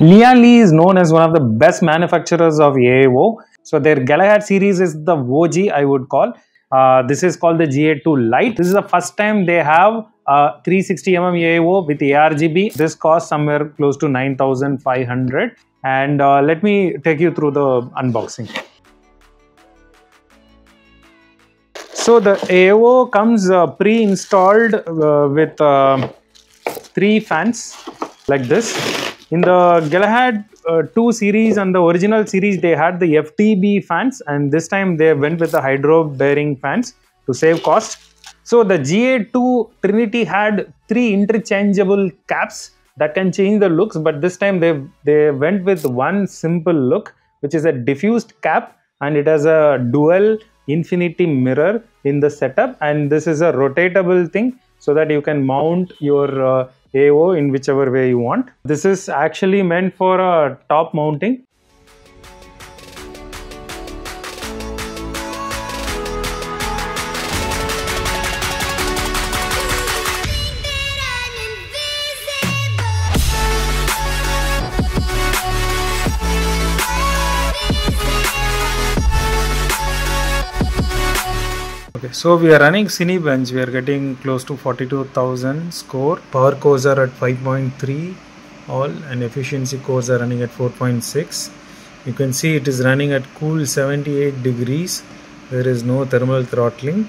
Lian Li is known as one of the best manufacturers of AIO. So their Galahad series is the OG, I would call. Uh, this is called the GAII Lite. This is the first time they have a 360mm AIO with ARGB. This costs somewhere close to 9500 and uh, let me take you through the unboxing. So the AIO comes uh, pre-installed uh, with uh, three fans like this. In the Galahad uh, 2 series and the original series, they had the FDB fans, and this time they went with the hydro bearing fans to save cost. So the GAII Trinity had three interchangeable caps that can change the looks, but this time they they went with one simple look, which is a diffused cap, and it has a dual infinity mirror in the setup, and this is a rotatable thing so that you can mount your uh, AIO in whichever way you want. This is actually meant for a top mounting. Okay, so we are running Cinebench. We are getting close to 42,000 score. Power cores are at 5.3 all and efficiency cores are running at 4.6. You can see it is running at cool 78 degrees. There is no thermal throttling.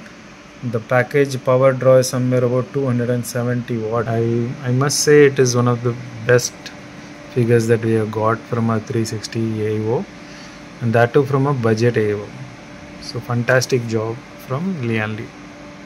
The package power draw is somewhere about 270 watt. I, I must say it is one of the best figures that we have got from a 360 AIO and that too from a budget AIO. So fantastic job from Lian Li.